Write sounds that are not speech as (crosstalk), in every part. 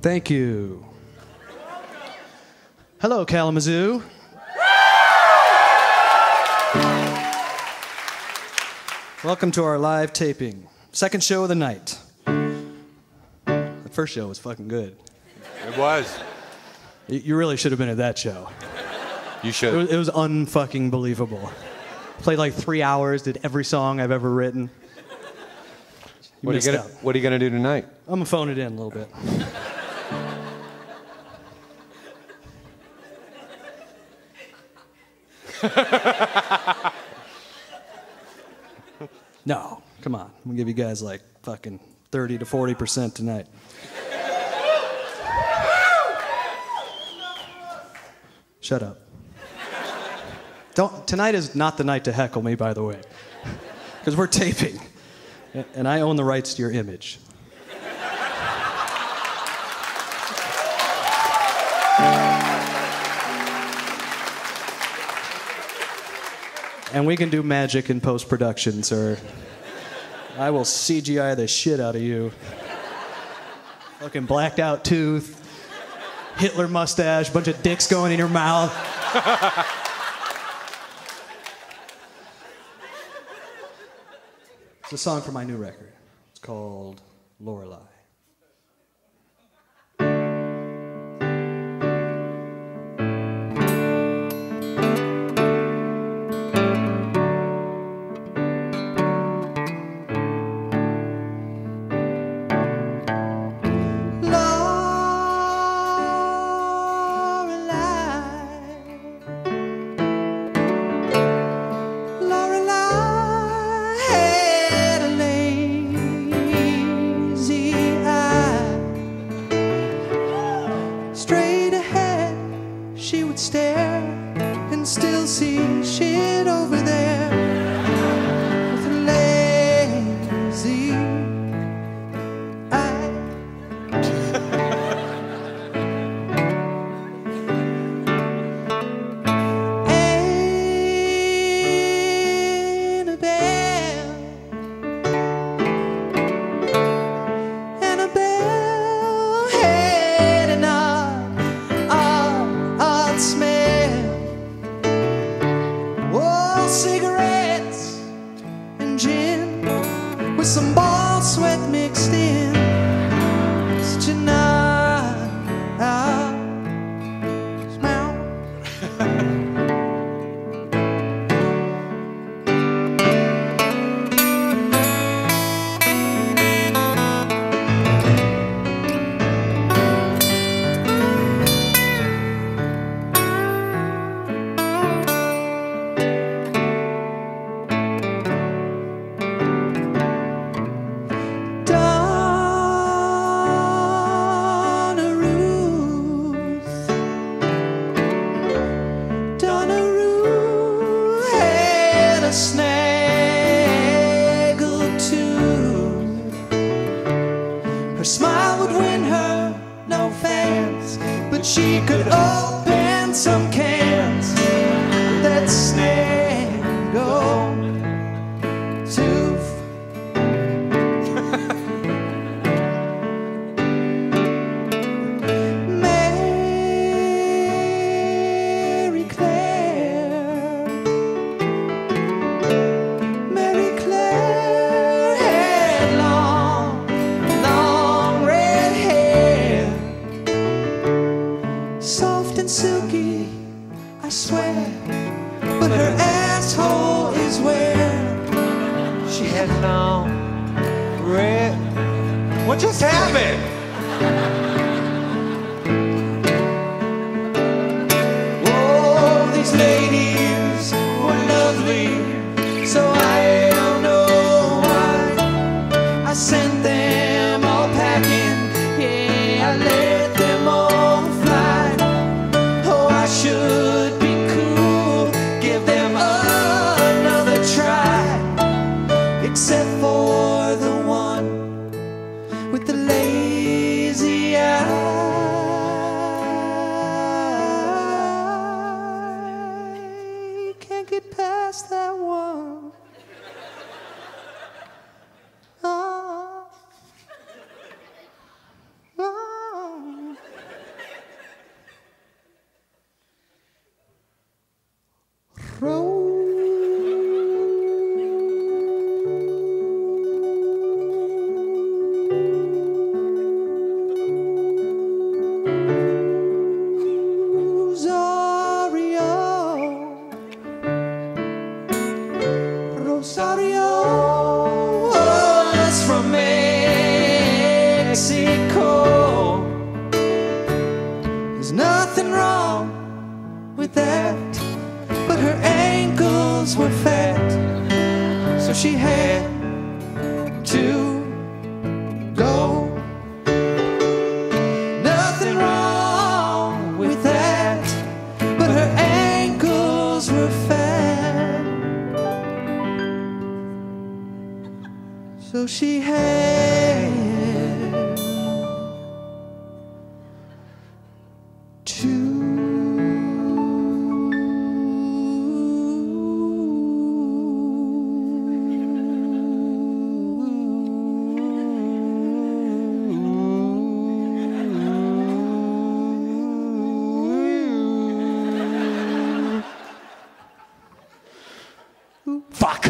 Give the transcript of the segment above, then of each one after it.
Thank you. Hello, Kalamazoo. Welcome to our live taping. Second show of the night. The first show was fucking good. It was. You really should have been at that show. You It should. was, it was unfucking believable. Played like three hours, did every song I've ever written. You What are, you gonna, what are you gonna do tonight? I'm gonna phone it in a little bit. (laughs) no, come on. I'm gonna give you guys like fucking 30 to 40% tonight. Shut up. Don't, tonight is not the night to heckle me, by the way, (laughs) because we're taping, and I own the rights to your image. And we can do magic in post production, sir. I will CGI the shit out of you. Fucking blacked out tooth, Hitler mustache, bunch of dicks going in your mouth. it's a song from my new record. It's called Lorelei. Lorelei with she could open some cans. except for the one with the lazy eye. Can't get past that one. Fuck.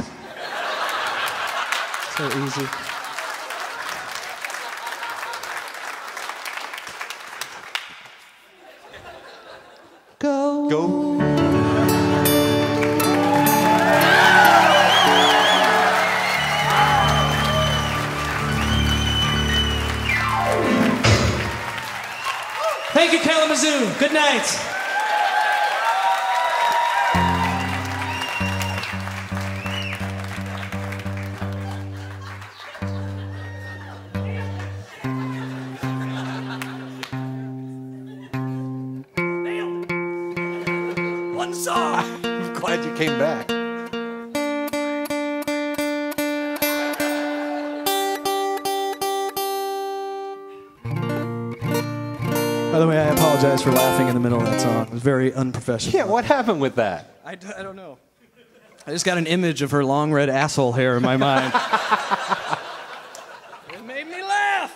So easy. Go. Thank you, Kalamazoo. Good night. Came back. By the way, I apologize for laughing in the middle of that song. It was very unprofessional. Yeah, what happened with that? I, d- I don't know. I just got an image of her long red asshole hair in my mind. (laughs) it made me laugh.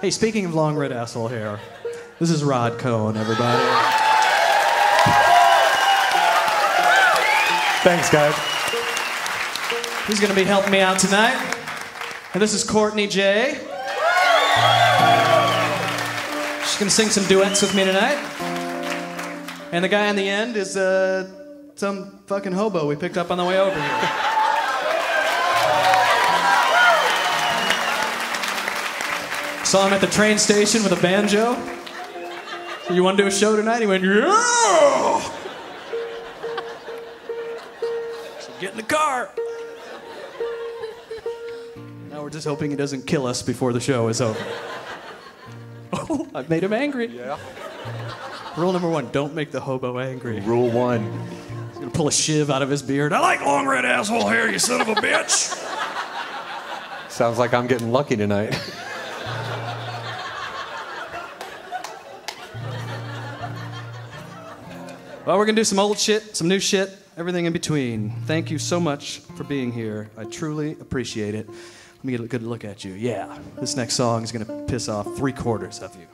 hey, speaking of long red asshole hair, this is Rod Cone, everybody. Thanks, guys. He's going to be helping me out tonight. And this is Courtney Jaye She's going to sing some duets with me tonight. And the guy in the end is uh, some fucking hobo we picked up on the way over here. Saw him at the train station with a banjo. So you want to do a show tonight? He went, yeah! So get in the car. Now we're just hoping he doesn't kill us before the show is over. Oh, I've made him angry. Yeah. Rule number one don't make the hobo angry. Rule one. He's gonna pull a shiv out of his beard. I like long red asshole hair, you son of a bitch. Sounds like I'm getting lucky tonight. (laughs) Well, we're gonna do some old shit, some new shit, everything in between. Thank you so much for being here. I truly appreciate it. Let me get a good look at you. Yeah, this next song is gonna piss off three quarters of you.